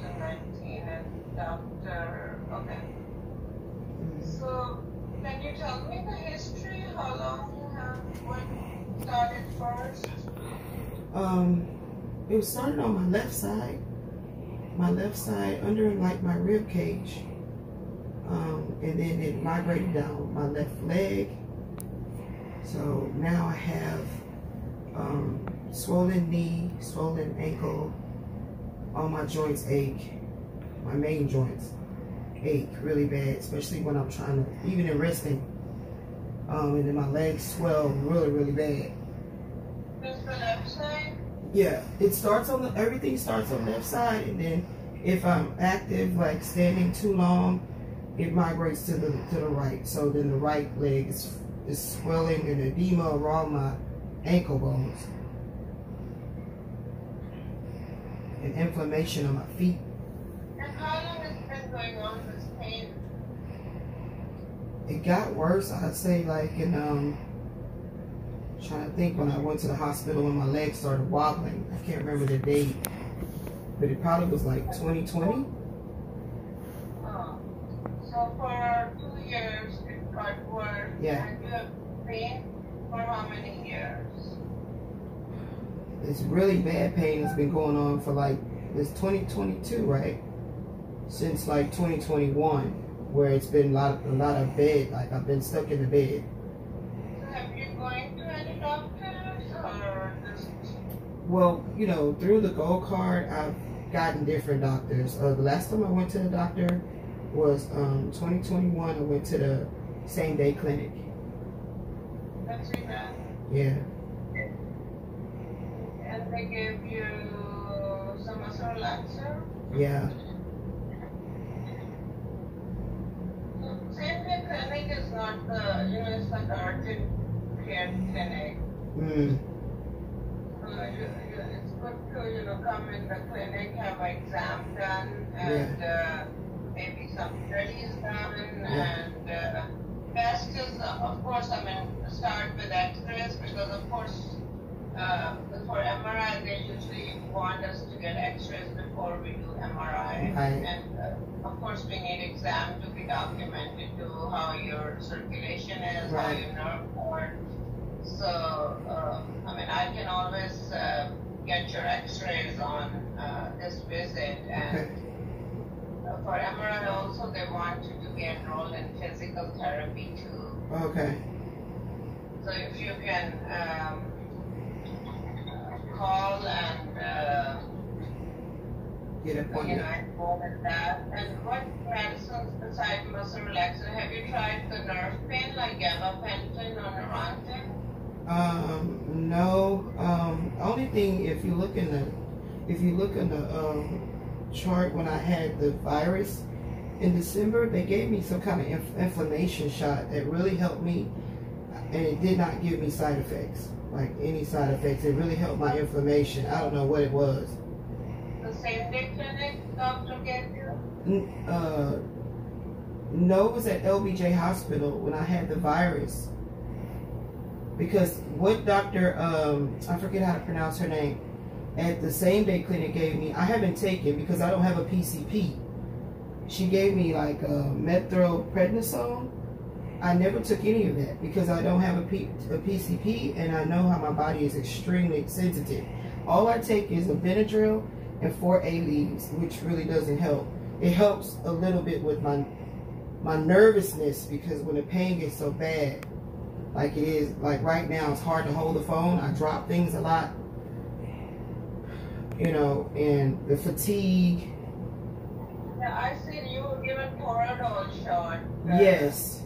2019 and Dr. Okay. So, can you tell me the history? How long you have, when started first? Um, it was started on my left side, my left side under like my rib cage, um, and then it migrated down my left leg. So now I have um, swollen knee, swollen ankle, all my joints ache, my main joints ache really bad, especially when I'm trying to, even in resting. Um, and then my legs swell really, really bad. Just the left side? Yeah, it starts on the, everything starts on the left side, and then if I'm active, like standing too long, it migrates to the to the right. So then the right leg is, is swelling and edema around my ankle bones. And inflammation on my feet. And how long has it been going on, this pain? It got worse, I'd say like in um trying to think when I went to the hospital when my legs started wobbling. I can't remember the date. But it probably was like 2020. Oh. So for two years it got worse. Yeah. And you have pain for how many years? It's really bad pain that's been going on for like it's 2022, right? Since like 2021, where it's been a lot, a lot of bed. Like I've been stuck in the bed. Have you going to any doctors or Well, you know, through the gold card, I've gotten different doctors. Uh, the last time I went to the doctor was um, 2021. I went to the same day clinic. let's see that? Yeah. They give you some muscle relaxer? Yeah. Same day clinic is not the, you know, it's like urgent care clinic. Mm. You, you, it's good to, you know, come in the clinic, have an exam done, and uh, maybe some studies done, Yeah. and uh, best is, uh, of course, I mean, start with x-rays, because of course, uh, for MRI, they usually want us to get x-rays before we do MRI. Right. And uh, of course, we need exam to be documented to how your circulation is, how Right. your nerve works. So, uh, I mean, I can always uh, get your x-rays on uh, this visit. And Okay. uh, for MRI also, they want you to be enrolled in physical therapy too. Okay. So if you can um, call and, uh, Get you appointment. know, in that. And what medicines besides muscle relaxer have you tried the nerve pain like gabapentin or Neurontin? Um, no. Um, only thing if you look in the, if you look in the um, chart when I had the virus in December, they gave me some kind of inf- inflammation shot that really helped me, and it did not give me side effects, like any side effects. It really helped my inflammation. I don't know what it was. The same day clinic doctor gave you? Uh, no, it was at LBJ Hospital when I had the virus. Because what Doctor, um, I forget how to pronounce her name, at the same day clinic gave me, I haven't taken because I don't have a PCP. She gave me like a methylprednisone. I never took any of that because I don't have a, P, a PCP and I know how my body is extremely sensitive. All I take is a Benadryl and four Aleves, which really doesn't help. It helps a little bit with my my nervousness because when the pain gets so bad, like it is, like right now, it's hard to hold the phone. I drop things a lot, you know, and the fatigue. Yeah, I see you were given Toradol shot. Yes, 30 milligrams.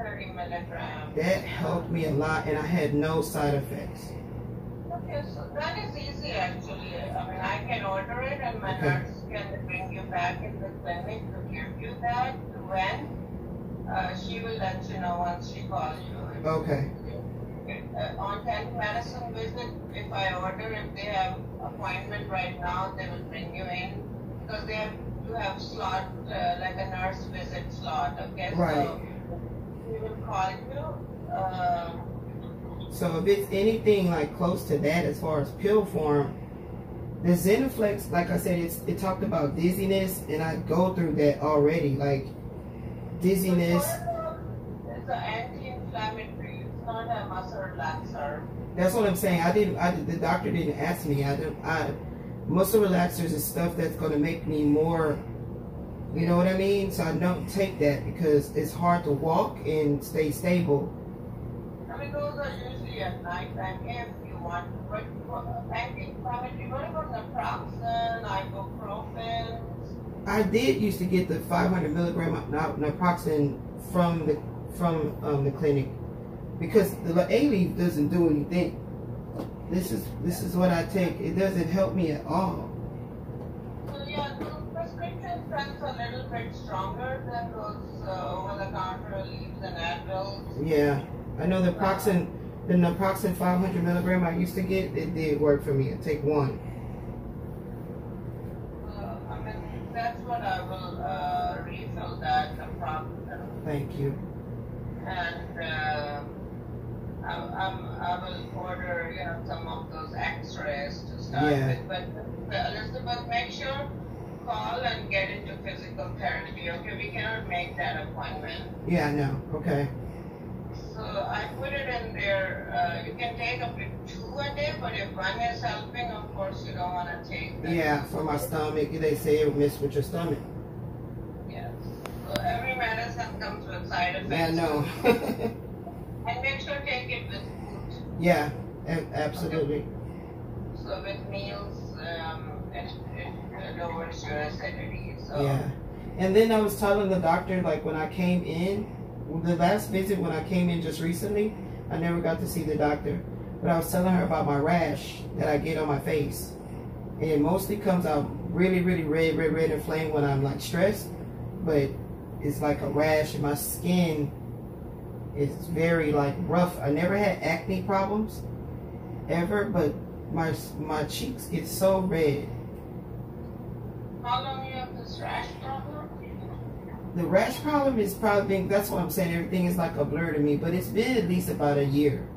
That helped me a lot, and I had no side effects. Okay, so that is easy actually. I mean, I can order it and my Okay. nurse can bring you back in the clinic to give you that. When? Uh, she will let you know once she calls you. Okay, Uh, on tenth medicine visit, if I order, if they have appointment right now, they will bring you in. Because they have, to have slot, uh, like a nurse visit slot, okay? Right. So, we will call you, um, so if it's anything like close to that as far as pill form, The Zanaflex, like I said, it's, it talked about dizziness, and I go through that already. Like dizziness. It's an anti-inflammatory. It's not a muscle relaxer. That's what I'm saying. I didn't. I, the doctor didn't ask me. I don't. I muscle relaxers is stuff that's going to make me more. You know what I mean? So I don't take that because it's hard to walk and stay stable. I mean, those are usually at night time if you want. But anti-inflammatory, what about naproxen, ibuprofen? I did used to get the 500 milligram naproxen from the from um, the clinic because the Aleve doesn't do anything. This is this is what I take. It doesn't help me at all. So yeah, the prescription drugs are a little bit stronger than those uh, over-the-counter leaves and Advil. Yeah, I know the Proxen, the naproxen 500 milligram I used to get, it did work for me. I take one. Uh, I mean, that's what I will uh, refill that naproxen. Thank you. And uh, I, I'm, I will order, you know, some of those X-rays to start Yeah. with. But Elizabeth, make sure call and get into physical therapy. Okay, we cannot make that appointment. Yeah, no. Okay. So I put it in there. Uh, you can take up to two a day, but if one is helping, of course, you don't want to take. The, Yeah, for my stomach, they say it will mess with your stomach. Yes. So every medicine comes with side effects. Yeah, know. And make sure take it with food. yeah, absolutely. So with meals, um, it, it So Yeah. And then I was telling the doctor, like when I came in, the last visit when I came in just recently, I never got to see the doctor. But I was telling her about my rash that I get on my face. And it mostly comes out really, really red, red, red inflamed when I'm like stressed. But it's like a rash and my skin is very like rough. I never had acne problems ever, but my my cheeks get so red. How long you have this rash problem? The rash problem is probably been, that's what I'm saying. Everything is like a blur to me, but it's been at least about a year.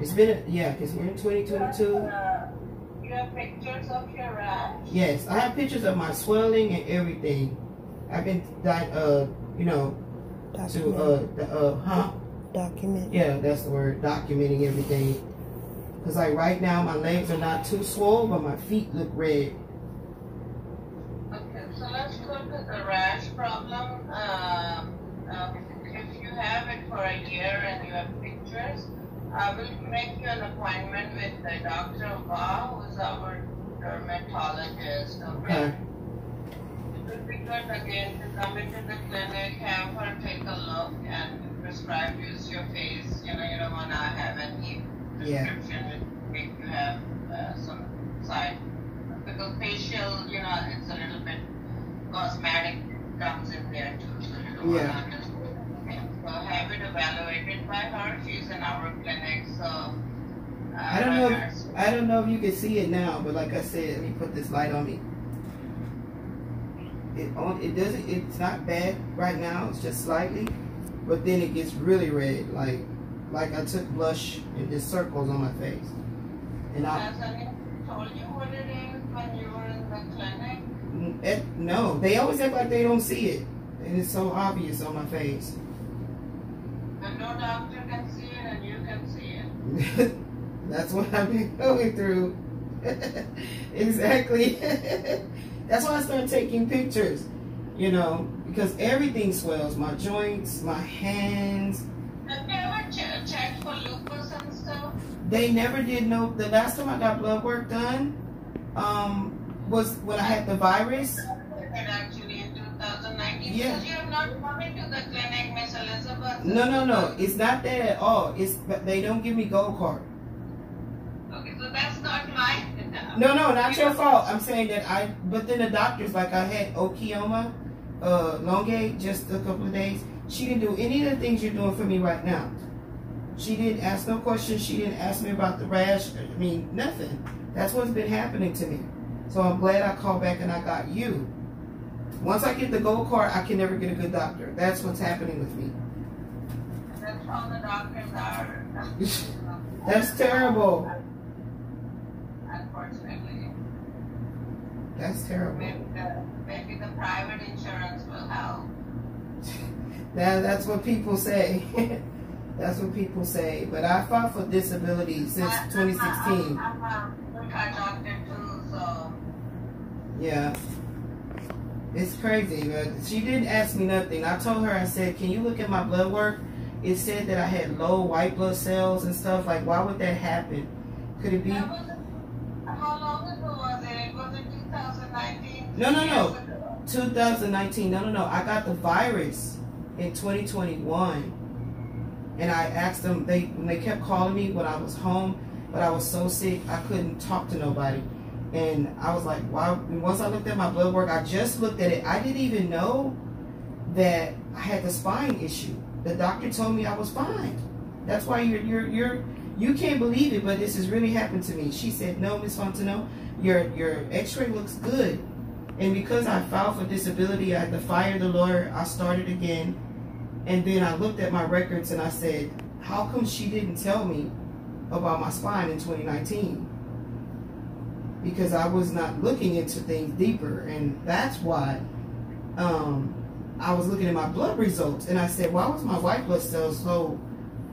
It's been, a, yeah, because we're in 2022. Uh, you have pictures of your rash. Yes, I have pictures of my swelling and everything. I've been, di- uh, you know, to, uh, the, uh, huh? Document. Yeah, that's the word, documenting everything. Because, like, right now, my legs are not too swollen, but my feet look red. Okay, so let's go to the rash problem. Um, um, if you have it for a year and you have pictures, I will make you an appointment with the Dr. Ba, who's our dermatologist. Okay. Okay. It would be good again to come into the clinic, have her take a look and prescribe use your face. You know, you don't want to have any prescription that make you have uh, some side because facial, you know, it's a little bit cosmetic Yeah. so have it evaluated by her. She's in our clinic, so. Uh, I don't know. If, I don't know if you can see it now, but like I said, let me put this light on me. It on. It doesn't. It's not bad right now. It's just slightly, but then it gets really red. Like, like I took blush and just circles on my face. And I Has anyone told you what it is when you were in the clinic? it, no, they always act like they don't see it, and it's so obvious on my face. And no doctor can see it and you can see it. That's what I've been going through. exactly. That's why I started taking pictures, you know, because everything swells. My joints, my hands. Have you ever ch- checked for lupus and stuff? They never did know. The last time I got blood work done um, was when I had the virus. And in 2019, Yeah. because you have not come into the clinic, Miss Elizabeth. No, no, no. It's not that at all. It's but they don't give me gold card. Okay, so that's not mine. No, no, not your fault. I'm saying that I. But then the doctors, like I had Okioma, uh, Longate, just a couple of days. She didn't do any of the things you're doing for me right now. She didn't ask no questions. She didn't ask me about the rash. I mean, nothing. That's what's been happening to me. So I'm glad I called back and I got you. Once I get the gold card, I can never get a good doctor. That's what's happening with me. That's how the doctors are. That's terrible. Unfortunately. That's terrible. Maybe the, maybe the private insurance will help. That, that's what people say. that's what people say. But I fought for disability since I- 2016. I'm, I'm, I'm a doctor too, so Yeah. It's crazy, but she didn't ask me nothing. I told her, I said, Can you look at my blood work? It said that I had low white blood cells and stuff. Like, why would that happen? Could it be? how long ago was it? It was in 2019. No, no, no. 2019. No, no, no. I got the virus in 2021. And I asked them, they they kept calling me when I was home, but I was so sick I couldn't talk to nobody. And I was like, why? and Once I looked at my blood work, I just looked at it. I didn't even know that I had the spine issue. The doctor told me I was fine. That's why you're you're you're you can't believe it, but this has really happened to me. She said, no, Miss Fontenot, your your X-ray looks good. And because I filed for disability, I had to fire the lawyer. I started again. And then I looked at my records and I said, how come she didn't tell me about my spine in 2019? Because I was not looking into things deeper. And that's why um, I was looking at my blood results. And I said, why was my white blood cells so,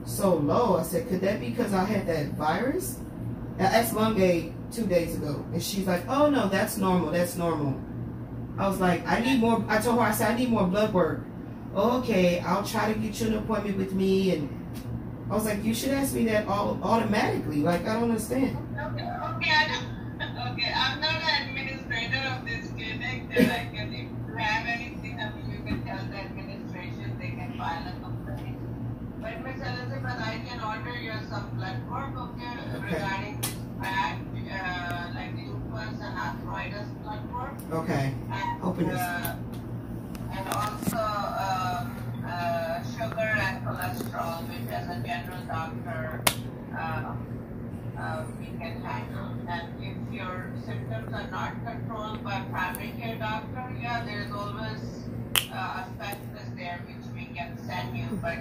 so low? I said, could that be because I had that virus? I asked Lunge two days ago. And she's like, oh no, that's normal. That's normal. I was like, I need more. I told her, I said, I need more blood work. Okay, I'll try to get you an appointment with me. And I was like, you should ask me that all automatically. Like, I don't understand. Okay, okay, I don't, Okay. And, Open this. uh, and also um, uh, sugar and cholesterol, which as a general doctor, uh, uh, we can handle. And if your symptoms are not controlled by primary care doctor, yeah, there is always uh, a specialist there which we can send you, but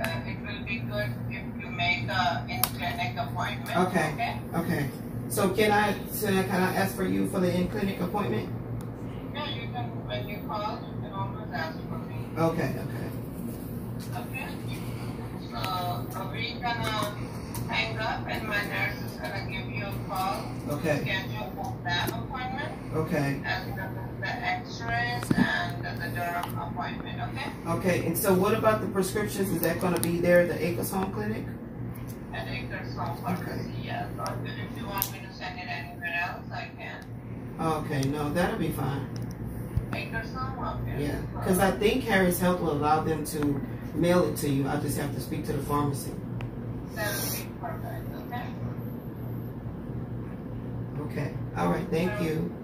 uh, it will be good if you make a in-clinic appointment. Okay. Okay? Okay. So can I, can I ask for you for the in-clinic appointment? Yeah, you can, when you call, you can ask for me. Okay, okay. Okay. So are we gonna hang up and my nurse is gonna give you a call, Okay, schedule a lab appointment, okay, and the, the x-rays and the derm appointment, okay? okay. And so what about the prescriptions? Is that gonna be there at the Acres Home Clinic? At Acres Home Clinic, okay. yes. Or if you want me to send it anywhere else, I can. Okay, no, that'll be fine. Acres Home, okay. Yeah, because I think Harris Health will allow them to mail it to you. I just have to speak to the pharmacy. That would be perfect, okay? Okay, all right, thank you.